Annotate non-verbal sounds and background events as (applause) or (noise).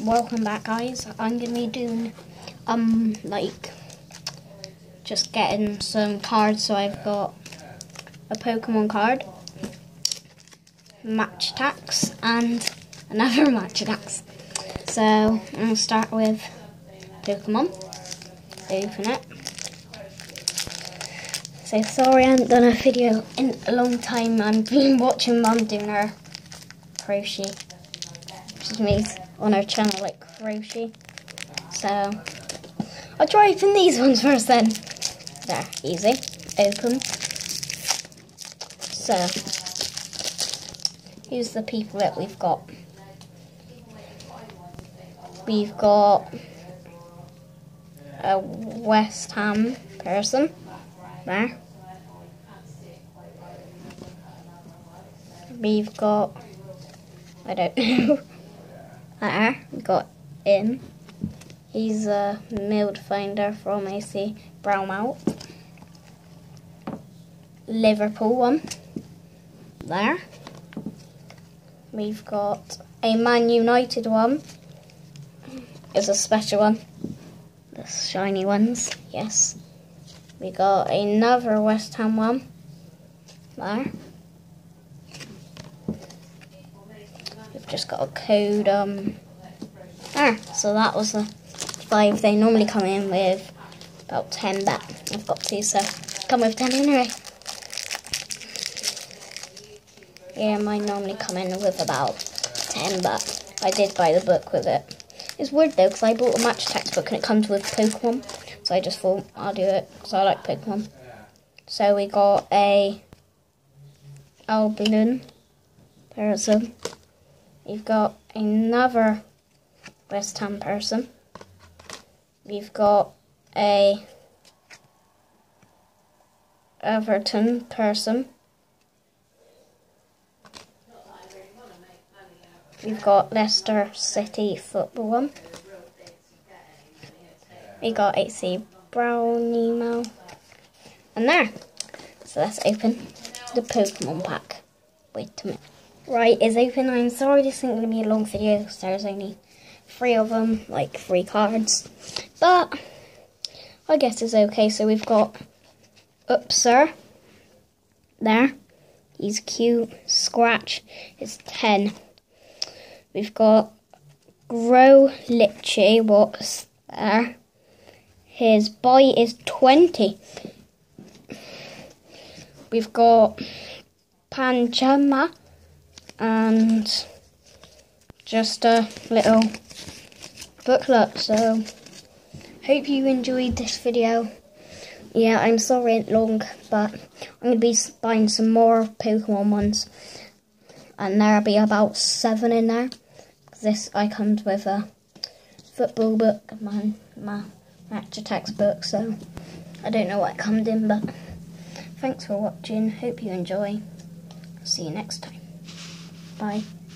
welcome back guys. I'm gonna be doing um like just getting some cards so I've got a Pokemon card, Match Attax and another (laughs) Match Attax. So I'm gonna start with Pokemon. Open it. So sorry I haven't done a video in a long time. I've been (laughs) watching mum doing her crochet. She's made on our channel like crochet. So I'll try open these (laughs) ones first then. There, easy. Open. So here's the people that we've got. We've got a West Ham person there. We've got I don't (laughs) know. There, we got in. He's a mild finder from AC Bournemouth. Liverpool one. There. We've got a Man United one. It's a special one. The shiny ones, yes. We got another West Ham one. There. Just got a code. Um, ah, so that was the five. They normally come in with about ten, but I've got two, so come with ten anyway. Yeah, mine normally come in with about ten, but I did buy the book with it. It's weird though, because I bought a match textbook and it comes with Pokemon, so I just thought I'll do it because I like Pokemon. So we got a Albloon person. We've got another West Ham person. We've got a Everton person. We've got Leicester City football one. We got AC Brown email. And there. So let's open the Pokemon pack. Wait a minute. Right, is open. I'm sorry this isn't going to be a long video because there's only three of them, like three cards. But I guess it's okay. So we've got Upsir there. He's cute. Scratch is 10. We've got Grow Litchi, what's there? His bite is 20. We've got Panchama and just a little booklet. So, hope you enjoyed this video. Yeah, I'm sorry it's long, but I'm going to be buying some more Pokemon ones. And there'll be about seven in there. This I comes with a football book, my, my match textbook, so I don't know what it comes in, but thanks for watching. Hope you enjoy. See you next time. Bye.